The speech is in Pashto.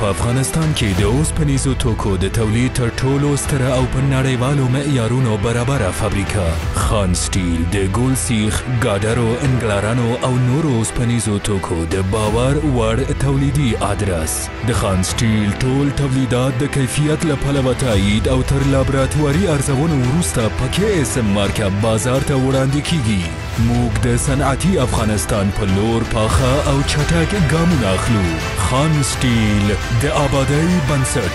په افغانستان کې د اوسپنیزو توکو د تولید تر ټولو ستره او په نړیوالو معیارونو برابره فابریکه خان سټیل د ګول سیخ ګاډرو انګلرنو او نورو اوسپنیزو توکو د باور وړ تولیدي آدرس د خان سټیل ټول تولیدات د کیفیت له پلوه تایید او تر لابراتواري ارزونو وروسته پکې اسم مارکه بازار ته وړاندې کیږي موږ د صنعتي افغانستان په لور پاخه او چټک ګامونه اخلو خان سټیل د آبادۍ بنسټ